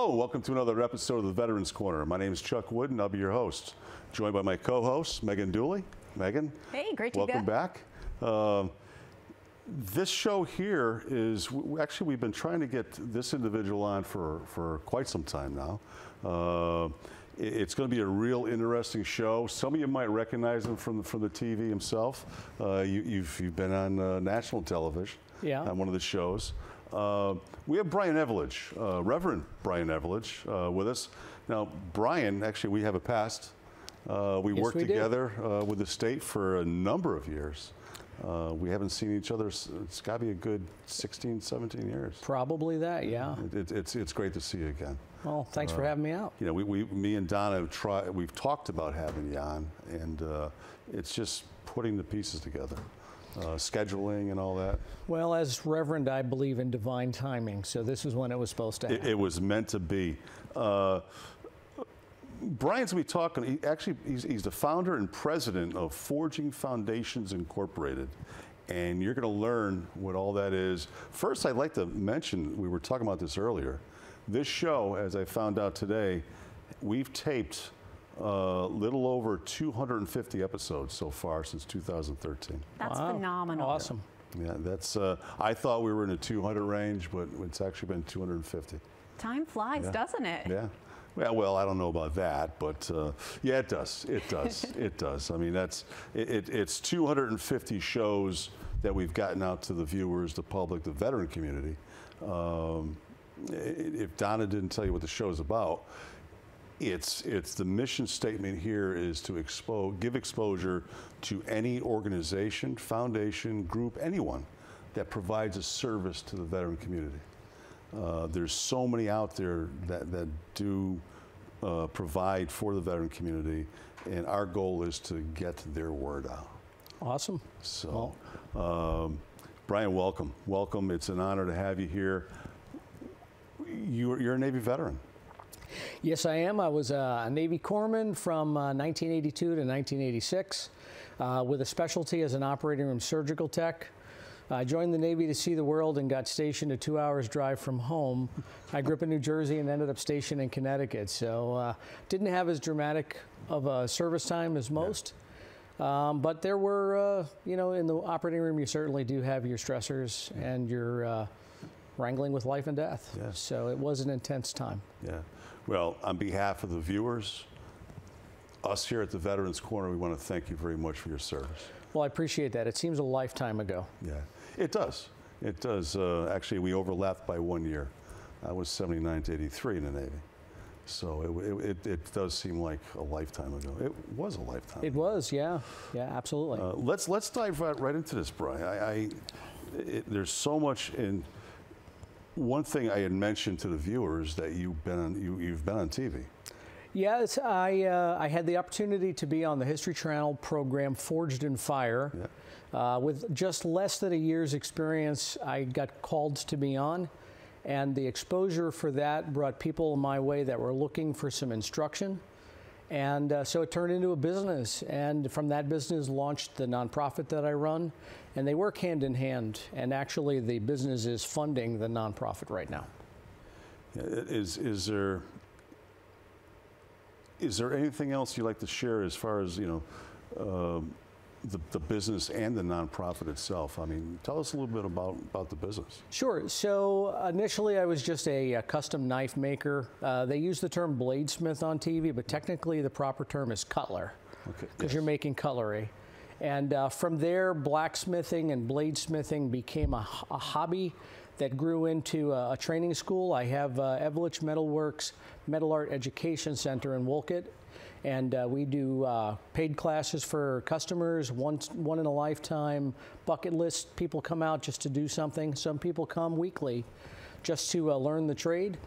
Hello, welcome to another episode of the Veterans Corner. My name is Chuck Wood, and I'll be your host. Joined by my co-host, Megan Dooley. Megan. Hey, great to welcome be back. Um, this show here is actually we've been trying to get this individual on for for quite some time now. Uh, it's going to be a real interesting show. Some of you might recognize him from the, from the TV himself. Uh, you, have you've, you've been on uh, national television yeah. on one of the shows. Uh, we have Brian Eveledge, uh, Reverend Brian Eveledge, uh, with us. Now, Brian, actually, we have a past. Uh, we yes, worked we together uh, with the state for a number of years. Uh, we haven't seen each other, it's got to be a good 16, 17 years. Probably that, yeah. It, it, it's, it's great to see you again. Well, thanks for having me out. You know, we, we, me and Donna have tried, we've talked about having you on, and it's just putting the pieces together uh, scheduling and all that? Well, as Reverend, I believe in divine timing, so this is when it was supposed to happen. It, it was meant to be. Uh, Brian's going to be talking, he, actually, he's, he's the founder and president of Forging Foundations Incorporated. And you're going to learn what all that is. First, I'd like to mention, we were talking about this earlier. This show, as I found out today, we've taped a uh, little over 250 episodes so far since 2013. That's wow. phenomenal. Awesome. Yeah, that's. Uh, I thought we were in the 200 range, but it's actually been 250. Time flies, yeah. doesn't it? Yeah. Well, well, I don't know about that, but uh, yeah, it does. It does. it does. I mean, that's it, it, It's 250 shows that we've gotten out to the viewers, the public, the veteran community. Um, if Donna didn't tell you what the show is about, it's, it's the mission statement here is to expo give exposure to any organization, foundation, group, anyone that provides a service to the veteran community. Uh, there's so many out there that, that do uh, provide for the veteran community, and our goal is to get their word out. Awesome. So, um, Brian, welcome. Welcome. It's an honor to have you here. You're, you're a Navy veteran. Yes, I am. I was a Navy corpsman from uh, 1982 to 1986 uh, with a specialty as an operating room surgical tech. I joined the Navy to see the world and got stationed a two hours drive from home. I grew up in New Jersey and ended up stationed in Connecticut, so uh, didn't have as dramatic of a service time as most. Yeah. Um, but there were, uh, you know, in the operating room, you certainly do have your stressors yeah. and your uh, wrangling with life and death. Yeah. So it was an intense time. Yeah. Well, on behalf of the viewers, us here at the Veterans Corner, we want to thank you very much for your service. Well, I appreciate that. It seems a lifetime ago. Yeah, it does. It does. Uh, actually, we overlapped by one year. I was 79 to 83 in the Navy. So it, it, it, does seem like a lifetime ago. It was a lifetime. It ago. was, yeah, yeah, absolutely. Uh, let's let's dive right, right into this, Brian. I, I it, there's so much in one thing I had mentioned to the viewers that you've been on, you, you've been on TV. Yes, I, uh, I had the opportunity to be on the History Channel program Forged in Fire. Yeah. Uh, with just less than a year's experience, I got called to be on, and the exposure for that brought people my way that were looking for some instruction. And uh, so it turned into a business, and from that business launched the nonprofit that I run, and they work hand in hand. And actually, the business is funding the nonprofit right now. Is is there is there anything else you'd like to share as far as you know? Um, the, the business and the nonprofit itself. I mean, tell us a little bit about, about the business. Sure. So initially, I was just a, a custom knife maker. Uh, they use the term bladesmith on TV, but technically the proper term is cutler because okay. yes. you're making cutlery. And uh, from there, blacksmithing and bladesmithing became a, a hobby that grew into a, a, training school. I have uh, Eveledge Metalworks Metal Art Education Center in Wolcott, and uh, we do uh, paid classes for customers, one, one in a lifetime, bucket list. People come out just to do something. Some people come weekly just to uh, learn the trade.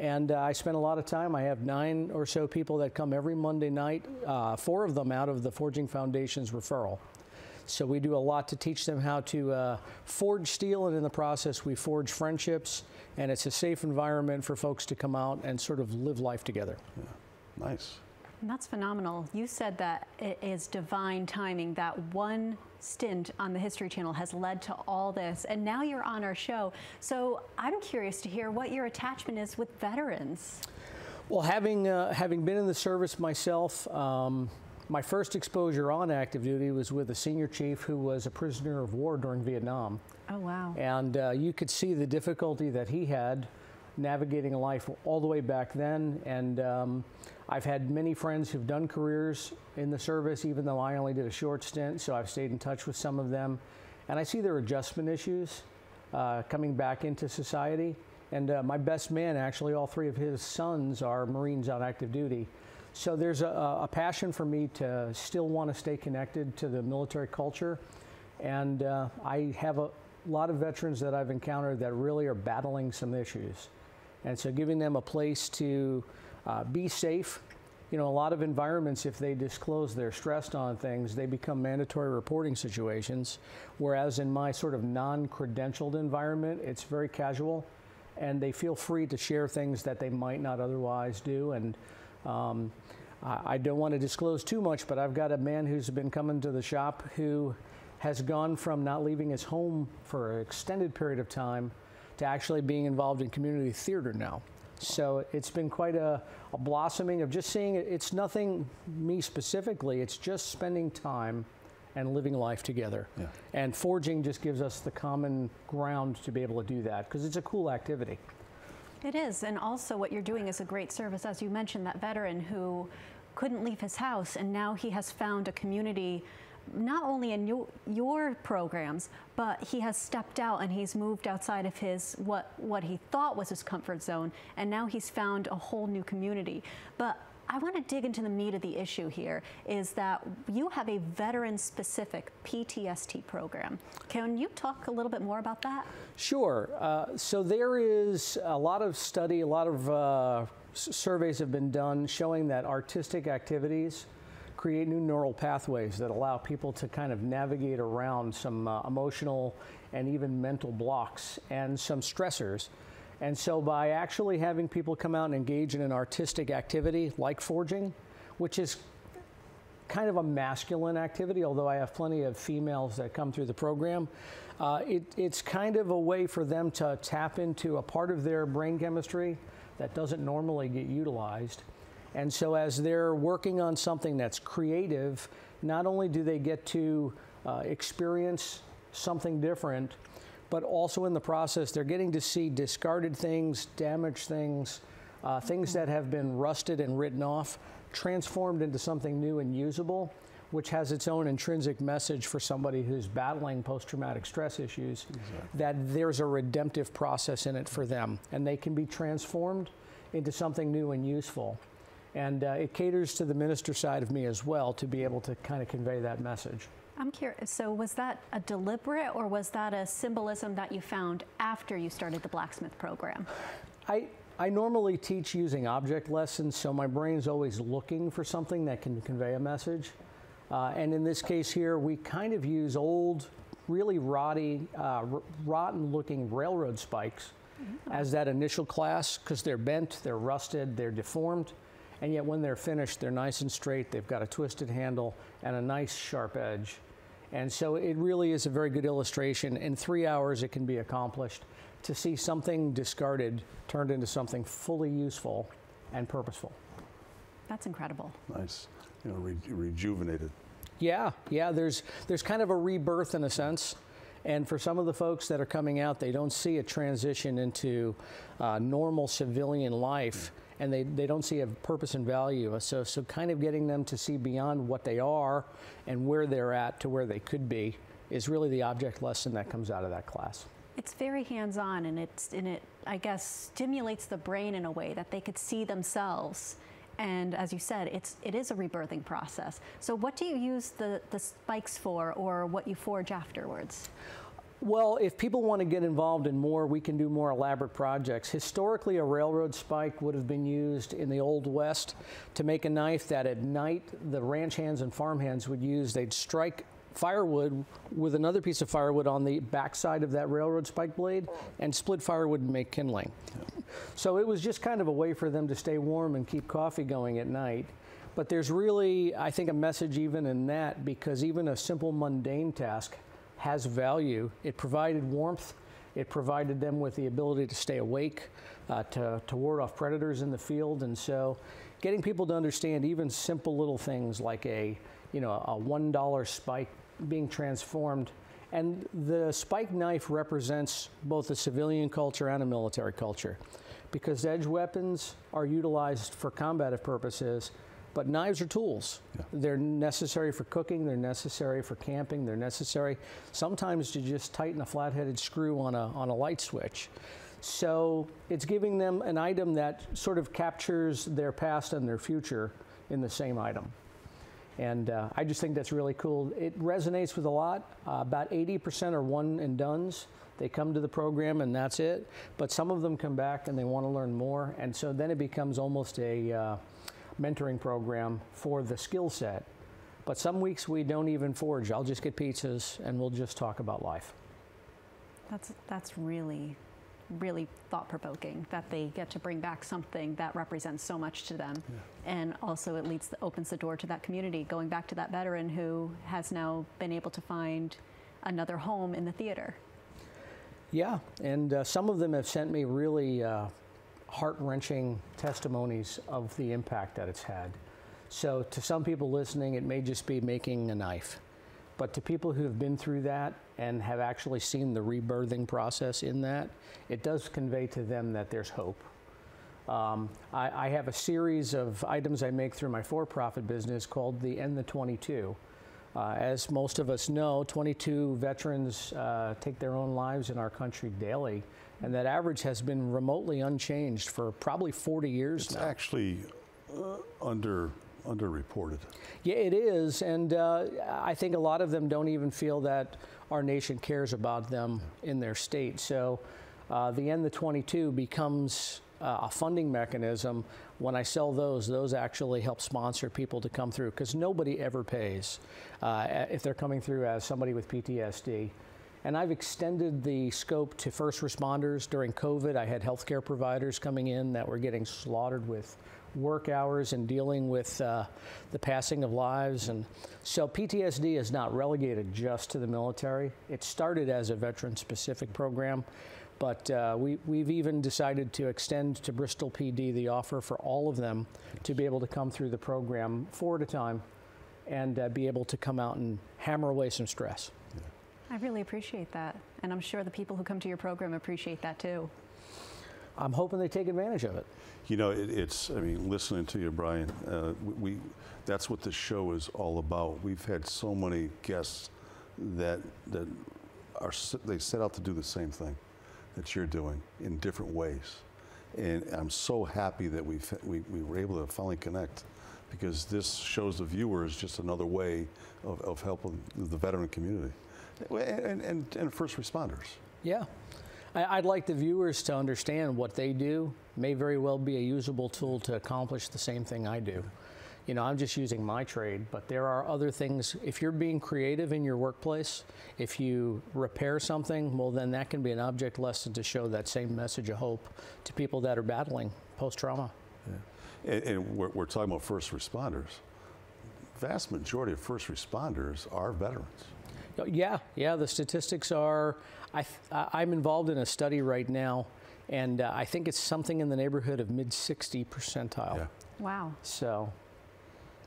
And uh, I spend a lot of time. I have nine or so people that come every Monday night, uh, four of them out of the Forging Foundation's referral. So we do a lot to teach them how to uh, forge steel, and in the process, we forge friendships, and it's a safe environment for folks to come out and sort of live life together. Yeah. Nice. And that's phenomenal. You said that it is divine timing that one stint on the History Channel has led to all this, and now you're on our show. So I'm curious to hear what your attachment is with veterans. Well, having uh, having been in the service myself, um, my first exposure on active duty was with a senior chief who was a prisoner of war during Vietnam. Oh wow! And uh, you could see the difficulty that he had navigating life all the way back then. And um, I've had many friends who've done careers in the service, even though I only did a short stint. So I've stayed in touch with some of them, and I see their adjustment issues uh, coming back into society. And uh, my best man, actually, all three of his sons are Marines on active duty. So there's a, a passion for me to still want to stay connected to the military culture. And uh, I have a lot of veterans that I've encountered that really are battling some issues. And so giving them a place to uh, be safe. You know, a lot of environments, if they disclose they're stressed on things, they become mandatory reporting situations. Whereas in my sort of non credentialed environment, it's very casual and they feel free to share things that they might not otherwise do. And um, I, I don't want to disclose too much, but I've got a man who's been coming to the shop who has gone from not leaving his home for an extended period of time to actually being involved in community theater now. So it's been quite a, a blossoming of just seeing it. It's nothing me specifically, it's just spending time and living life together. Yeah. And forging just gives us the common ground to be able to do that because it's a cool activity. It is, and also what you're doing is a great service. As you mentioned, that veteran who couldn't leave his house, and now he has found a community not only in your, your programs, but he has stepped out and he's moved outside of his what what he thought was his comfort zone, and now he's found a whole new community. But I want to dig into the meat of the issue here is that you have a veteran specific PTSD program. Can you talk a little bit more about that? Sure. Uh, so there is a lot of study, a lot of uh, surveys have been done showing that artistic activities create new neural pathways that allow people to kind of navigate around some uh, emotional and even mental blocks and some stressors. And so by actually having people come out and engage in an artistic activity like forging, which is kind of a masculine activity, although I have plenty of females that come through the program. Uh, it, it's kind of a way for them to tap into a part of their brain chemistry that doesn't normally get utilized and so, as they're working on something that's creative, not only do they get to uh, experience something different, but also in the process, they're getting to see discarded things, damaged things, uh, things that have been rusted and written off, transformed into something new and usable, which has its own intrinsic message for somebody who's battling post traumatic stress issues, exactly. that there's a redemptive process in it for them, and they can be transformed into something new and useful. And uh, it caters to the minister side of me as well to be able to kind of convey that message. I'm curious, so was that a deliberate or was that a symbolism that you found after you started the blacksmith program? I, I normally teach using object lessons, so my brain's always looking for something that can convey a message. Uh, and in this case here, we kind of use old, really rotty, uh, rotten looking railroad spikes mm -hmm. as that initial class because they're bent, they're rusted, they're deformed and yet when they're finished, they're nice and straight. They've got a twisted handle and a nice sharp edge. And so it really is a very good illustration. In three hours, it can be accomplished to see something discarded turned into something fully useful and purposeful. That's incredible. Nice. You know, re rejuvenated. Yeah, yeah. There's there's kind of a rebirth in a sense. And for some of the folks that are coming out, they don't see a transition into uh, normal civilian life and they, they don't see a purpose and value. So, so kind of getting them to see beyond what they are and where they're at to where they could be is really the object lesson that comes out of that class. It's very hands-on and it's and it I guess stimulates the brain in a way that they could see themselves. And as you said, it's it is a rebirthing process. So what do you use the, the spikes for or what you forge afterwards? Well, if people want to get involved in more, we can do more elaborate projects. Historically, a railroad spike would have been used in the Old West to make a knife that at night the ranch hands and farm hands would use. They'd strike firewood with another piece of firewood on the backside of that railroad spike blade and split firewood and make kindling. So it was just kind of a way for them to stay warm and keep coffee going at night. But there's really, I think, a message even in that because even a simple mundane task has value. It provided warmth, it provided them with the ability to stay awake, uh, to, to ward off predators in the field. And so getting people to understand even simple little things like a, you know, a $1 spike being transformed. And the spike knife represents both a civilian culture and a military culture because edge weapons are utilized for combative purposes, but knives are tools. Yeah. They're necessary for cooking, they're necessary for camping, they're necessary sometimes to just tighten a flat-headed screw on a, on a light switch. So it's giving them an item that sort of captures their past and their future in the same item. And uh, I just think that's really cool. It resonates with a lot. Uh, about 80% are one and dones. They come to the program and that's it. But some of them come back and they want to learn more. And so then it becomes almost a uh, mentoring program for the skill set. But some weeks we don't even forge. I'll just get pizzas and we'll just talk about life. That's, that's really really thought provoking that they get to bring back something that represents so much to them. Yeah. And also, it leads opens the door to that community, going back to that veteran who has now been able to find another home in the theater. Yeah, and uh, some of them have sent me really uh, heart wrenching testimonies of the impact that it's had. So, to some people listening, it may just be making a knife. But to people who have been through that and have actually seen the rebirthing process in that, it does convey to them that there's hope. Um, I, I, have a series of items I make through my for profit business called the End the 22. Uh, as most of us know, 22 veterans uh, take their own lives in our country daily, and that average has been remotely unchanged for probably 40 years it's now. actually uh, under underreported. Yeah, it is, and uh, I think a lot of them don't even feel that our nation cares about them in their state. So uh, the End the 22 becomes uh, a funding mechanism. When I sell those, those actually help sponsor people to come through because nobody ever pays uh, if they're coming through as somebody with PTSD. And I've extended the scope to first responders. During COVID, I had healthcare providers coming in that were getting slaughtered with work hours and dealing with uh, the passing of lives. And so PTSD is not relegated just to the military. It started as a veteran specific program, but uh, we, we've even decided to extend to Bristol PD the offer for all of them to be able to come through the program four at a time and uh, be able to come out and hammer away some stress. I really appreciate that. And I'm sure the people who come to your program appreciate that too. I'm hoping they take advantage of it. You know, it, it's, I mean, listening to you, Brian, uh, we, that's what this show is all about. We've had so many guests that, that are, they set out to do the same thing that you're doing in different ways. And I'm so happy that we we, we were able to finally connect because this shows the viewers just another way of, of helping the veteran community and, and, and first responders. Yeah. I'd like the viewers to understand what they do may very well be a usable tool to accomplish the same thing I do. You know, I'm just using my trade, but there are other things. If you're being creative in your workplace, if you repair something, well, then that can be an object lesson to show that same message of hope to people that are battling post trauma. Yeah. And, and we're, we're talking about first responders. Vast majority of first responders are veterans. Yeah, yeah. The statistics are. I, I'm involved in a study right now, and uh, I think it's something in the neighborhood of mid 60 percentile. Yeah. Wow. So.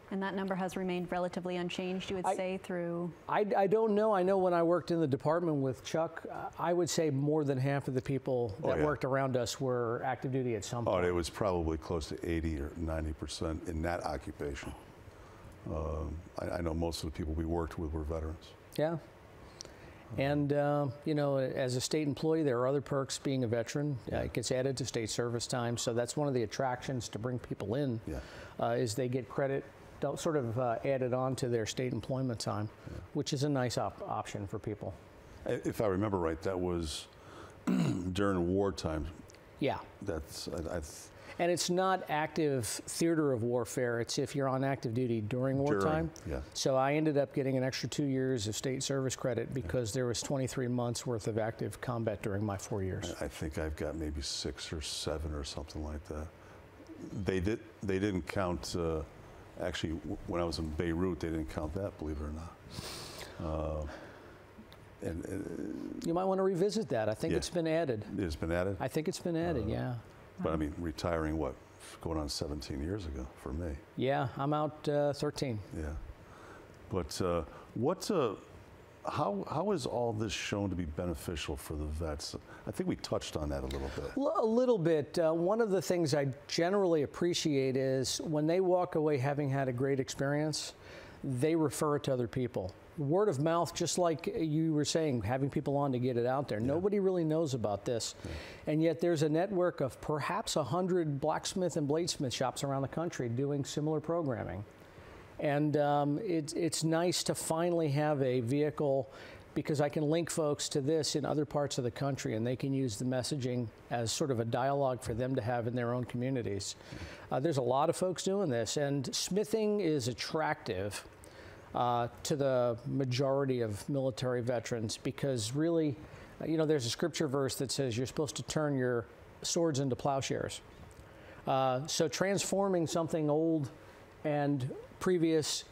And that number has remained relatively unchanged, you would I, say, through? I, I, don't know. I know when I worked in the department with Chuck, uh, I would say more than half of the people oh, that oh, yeah. worked around us were active duty at some point. Oh, it was probably close to 80 or 90 percent in that occupation. Um, I, I know most of the people we worked with were veterans. Yeah. And, uh, you know, as a state employee, there are other perks being a veteran. Uh, it gets added to state service time. So that's one of the attractions to bring people in yeah. uh, is they get credit sort of uh, added on to their state employment time, yeah. which is a nice op option for people. If I remember right, that was during wartime. Yeah. That's, I, I and it's not active theater of warfare. It's if you're on active duty during wartime. During, yeah. So I ended up getting an extra two years of state service credit because there was 23 months worth of active combat during my four years. I think I've got maybe six or seven or something like that. They did. They didn't count uh, Actually, when I was in Beirut, they didn't count that, believe it or not. Uh, and uh, You might want to revisit that. I think Yeah. it's been added. it's been added. I think it's been added, Uh, yeah. But I mean, retiring what, going on 17 years ago for me. Yeah, I'm out uh, 13. Yeah. But uh, what, uh, how, how is all this shown to be beneficial for the vets? I think we touched on that a little bit. L- A little bit. Uh, one of the things I generally appreciate is when they walk away having had a great experience, they refer it to other people. Word of mouth, just like you were saying, having people on to get it out there. Nobody really knows about this. And yet there's a network of perhaps 100 blacksmith and bladesmith shops around the country doing similar programming. And um, it's it's nice to finally have a vehicle because I can link folks to this in other parts of the country and they can use the messaging as sort of a dialogue for them to have in their own communities. Uh, there's a lot of folks doing this, and smithing is attractive uh, to the majority of military veterans because really, you know, there's a scripture verse that says you're supposed to turn your swords into plowshares. Uh, so transforming something old and previous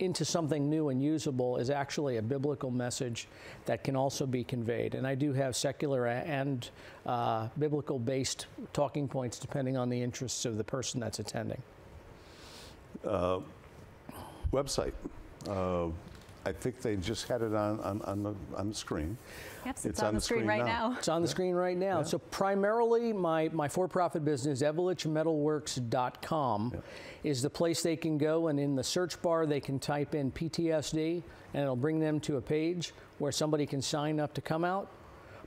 into something new and usable is actually a biblical message that can also be conveyed. And I do have secular and uh, biblical based talking points depending on the interests of the person that's attending. Website. Uh, I think they just had it on, on, on, the, on the screen. Yep, it's, on, the screen, right now. It's on the screen right now. So primarily, my, my for-profit business, eveledgemetalworks.com, is the place they can go, and in the search bar, they can type in PTSD, and it'll bring them to a page where somebody can sign up to come out.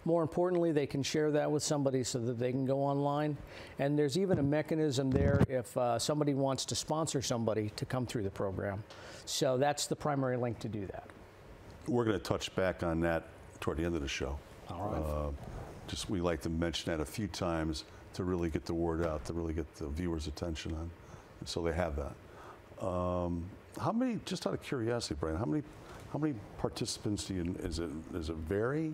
More importantly, they can share that with somebody so that they can go online. And there's even a mechanism there if uh, somebody wants to sponsor somebody to come through the program. So that's the primary link to do that. We're going to touch back on that toward the end of the show. All right. Uh, just we like to mention that a few times to really get the word out, to really get the viewers' attention on, so they have that. Um, how many? Just out of curiosity, Brian, how many? How many participants do you? Is it? Does it vary?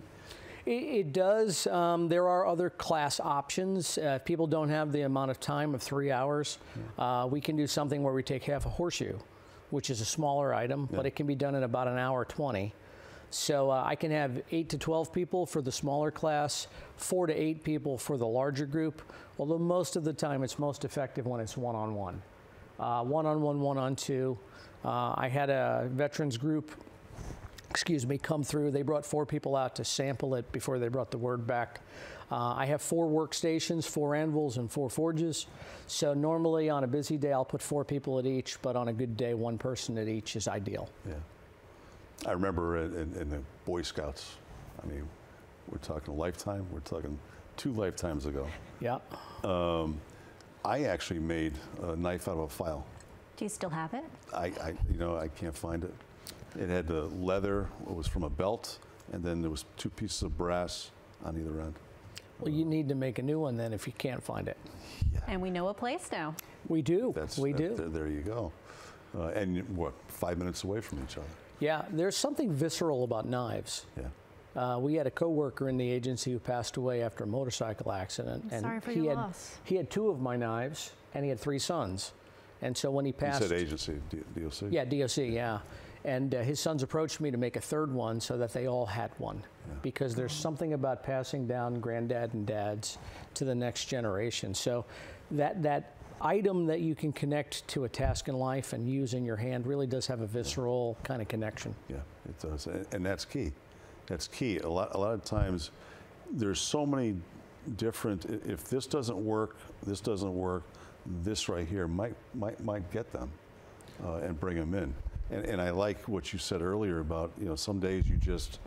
It, it does. Um, there are other class options. Uh, if people don't have the amount of time of three hours, uh, we can do something where we take half a horseshoe, which is a smaller item, but it can be done in about an hour 20. So uh, I can have 8 to 12 people for the smaller class, 4 to 8 people for the larger group, although most of the time it's most effective when it's one on one. One on one, one on two. Uh, I had a veterans group excuse me, come through. They brought four people out to sample it before they brought the word back. Uh, I have four workstations, four anvils, and four forges. So normally on a busy day, I'll put four people at each, but on a good day, one person at each is ideal. Yeah. I remember in, in, in the Boy Scouts. I mean, we're talking a lifetime. We're talking two lifetimes ago. Yeah. I actually made a knife out of a file. Do you still have it? I, I you know, I can't find it. It had the leather. It was from a belt, and then there was two pieces of brass on either end. Well, you need to make a new one then if you can't find it. And we know a place now. We do. That's we that- do. There, there you go. Uh, and you- what? Five minutes away from each other. Yeah, there's something visceral about knives. Yeah. Uh, we had a coworker in the agency who passed away after a motorcycle accident, I'm and sorry for he your had loss. he had two of my knives, and he had three sons. And so when he You passed, said agency, D- DOC. Yeah, DOC, yeah. And uh, his sons approached me to make a third one so that they all had one. Because there's something about passing down granddad and dads to the next generation. So that, that item that you can connect to a task in life and use in your hand really does have a visceral kind of connection. Yeah, it does, and, and that's key. That's key. A lot, a lot of times, there's so many different. If this doesn't work, this doesn't work. This right here might might might get them, uh, and bring them in. And, and I like what you said earlier about you know some days you just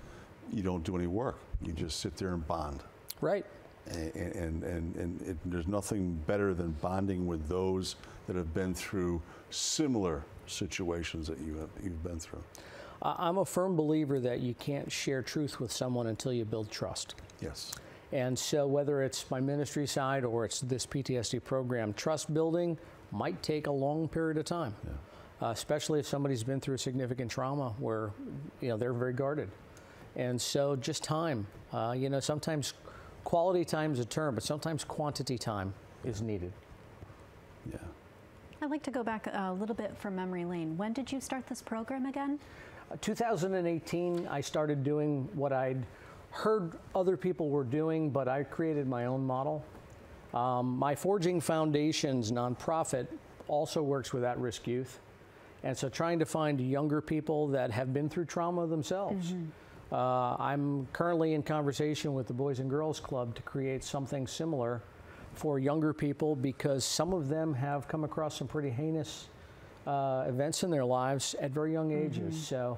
you don't do any work. You just sit there and bond. Right. And, and, and, and it, there's nothing better than bonding with those that have been through similar situations that you have, you've been through. I'm a firm believer that you can't share truth with someone until you build trust. Yes. And so, whether it's my ministry side or it's this PTSD program, trust building might take a long period of time, uh, especially if somebody's been through a significant trauma where you know they're very guarded. And so, just time. Uh, you know, sometimes quality time is a term, but sometimes quantity time is needed. Yeah. I'd like to go back a little bit from memory lane. When did you start this program again? Uh, 2018, I started doing what I'd heard other people were doing, but I created my own model. Um, my Forging Foundations nonprofit also works with at risk youth. And so trying to find younger people that have been through trauma themselves. Mm-hmm. Uh, I'm currently in conversation with the Boys and Girls Club to create something similar for younger people because some of them have come across some pretty heinous uh, events in their lives at very young ages. Mm-hmm. So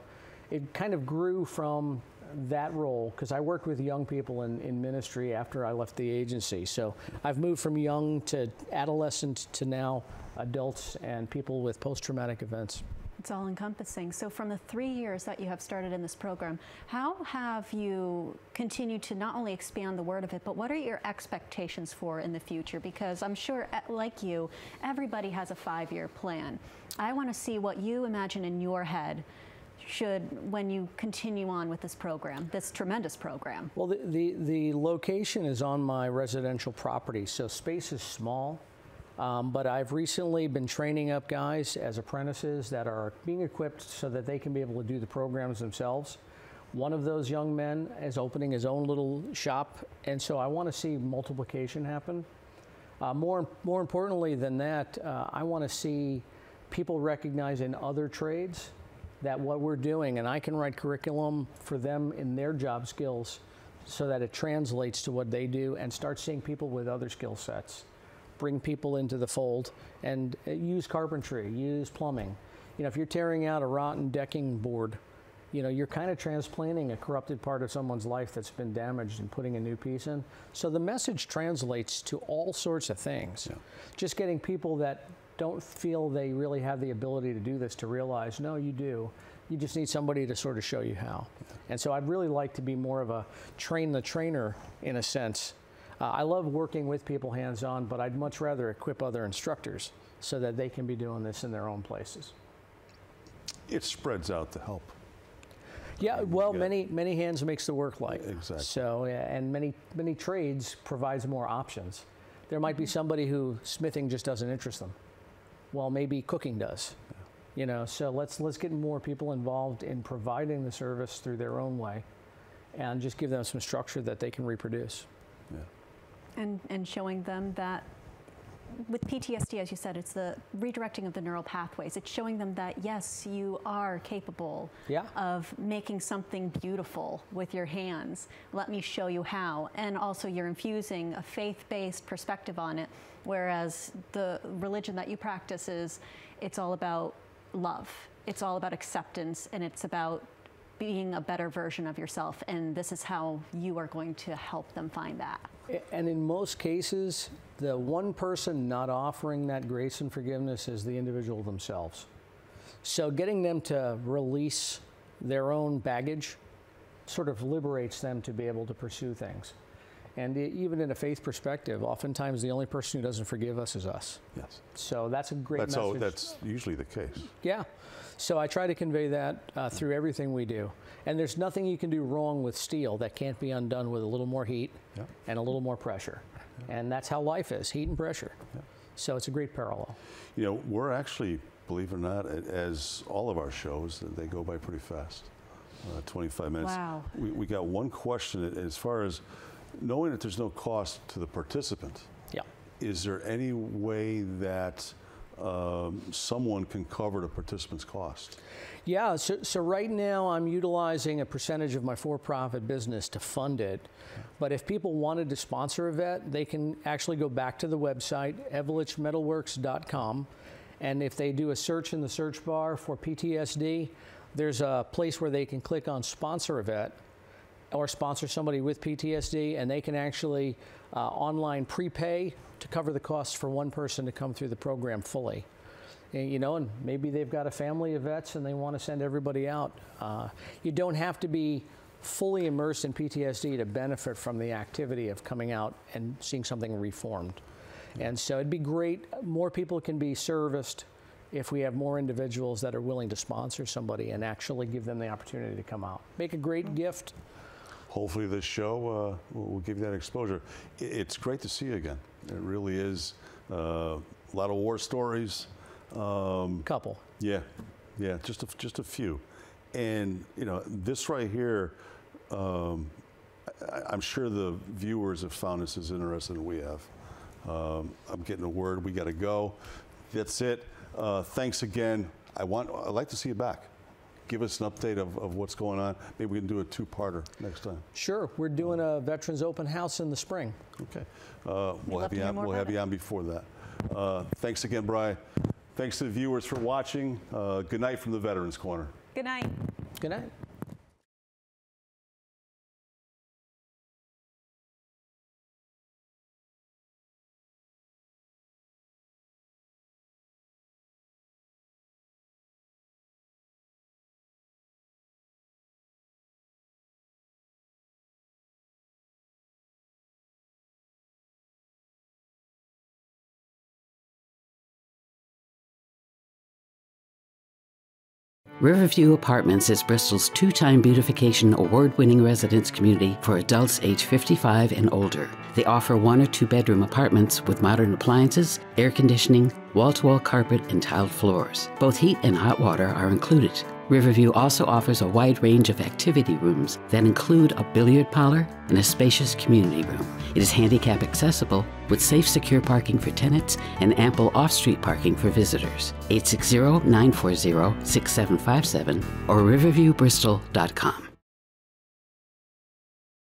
it kind of grew from that role because I worked with young people in, in ministry after I left the agency. So I've moved from young to adolescent to now adults and people with post traumatic events. It's all encompassing. So, from the three years that you have started in this program, how have you continued to not only expand the word of it, but what are your expectations for in the future? Because I'm sure, eh, like you, everybody has a five year plan. I want to see what you imagine in your head should when you continue on with this program, this tremendous program? Well, the, the, the location is on my residential property, so space is small. Um, but I've recently been training up guys as apprentices that are being equipped so that they can be able to do the programs themselves. One of those young men is opening his own little shop, and so I want to see multiplication happen. Uh, more, more importantly than that, uh, I want to see people recognize in other trades that what we're doing, and I can write curriculum for them in their job skills so that it translates to what they do and start seeing people with other skill sets bring people into the fold and uh, use carpentry, use plumbing. You know, if you're tearing out a rotten decking board, you know, you're kind of transplanting a corrupted part of someone's life that's been damaged and putting a new piece in. So the message translates to all sorts of things. Yeah. Just getting people that don't feel they really have the ability to do this to realize, no, you do. You just need somebody to sort of show you how. And so I'd really like to be more of a train the trainer in a sense uh, I love working with people hands on, but I'd much rather equip other instructors so that they can be doing this in their own places. It spreads out the help. Yeah, well, many many hands makes the work light. Exactly. So, and many many trades provides more options. There might be mm-hmm. somebody who smithing just doesn't interest them. Well, maybe cooking does. You know, so let's let's get more people involved in providing the service through their own way, and just give them some structure that they can reproduce. Yeah and, and showing them that with PTSD, as you said, it's the redirecting of the neural pathways. It's showing them that yes, you are capable yeah. of making something beautiful with your hands. Let me show you how. And also, you're infusing a faith-based perspective on it, whereas the religion that you practice is, it's all about love. It's all about acceptance, and it's about being a better version of yourself. And this is how you are going to help them find that. And in most cases, the one person not offering that grace and forgiveness is the individual themselves. So getting them to release their own baggage sort of liberates them to be able to pursue things. And even in a faith perspective, oftentimes the only person who doesn't forgive us is us. Yes. So that's a great that's message. All, that's usually the case. Yeah. So I try to convey that uh, through everything we do. And there's nothing you can do wrong with steel that can't be undone with a little more heat and a little more pressure. And that's how life is heat and pressure. So it's a great parallel. You know, we're actually, believe it or not, as all of our shows, they go by pretty fast. Uh, 25 minutes. Wow. We, we got one question as far as knowing that there's no cost to the participant. Yeah. Is there any way that um, someone can cover the participant's cost? Yeah, so, so right now I'm utilizing a percentage of my for profit business to fund it. But if people wanted to sponsor a vet, they can actually go back to the website, eveledgemetalworks.com. And if they do a search in the search bar for PTSD, there's a place where they can click on sponsor a vet or sponsor somebody with PTSD, and they can actually uh, online prepay to cover the costs for one person to come through the program fully. And, you know, and maybe they've got a family of vets and they want to send everybody out. Uh, you don't have to be fully immersed in PTSD to benefit from the activity of coming out and seeing something reformed. And so it'd be great, more people can be serviced if we have more individuals that are willing to sponsor somebody and actually give them the opportunity to come out. Make a great gift hopefully this show uh, will give you that exposure. It's great to see you again. It really is. Uh, a lot of war stories, Couple. Yeah, yeah, just a, just a few. And, you know, this right here, um, I, I'm sure the viewers have found this as interesting as we have. Um, I'm getting a word, we got to go. That's it. Uh, thanks again. I want, I'd like to see you back. Give us an update of, of what's going on. Maybe we can do a two-parter next time. Sure, we're doing a Veterans Open House in the spring. Okay. Uh, we'll have you on, we'll about have you on before that. Uh, thanks again, Brian. Thanks to the viewers for watching. Uh, good night from the Veterans Corner. Good night. Good night. Riverview Apartments is Bristol's two time beautification award winning residence community for adults age 55 and older. They offer one or two bedroom apartments with modern appliances, air conditioning, wall to wall carpet, and tiled floors. Both heat and hot water are included. Riverview also offers a wide range of activity rooms that include a billiard parlor and a spacious community room. It is handicap accessible with safe, secure parking for tenants and ample off street parking for visitors. 860 940 6757 or riverviewbristol.com.